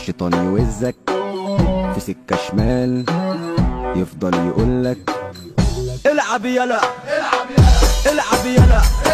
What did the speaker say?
الشيطان يوزك في سكة شمال يفضل يقولك العب يلا العب يلا العب يلا.